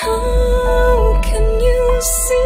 How can you see?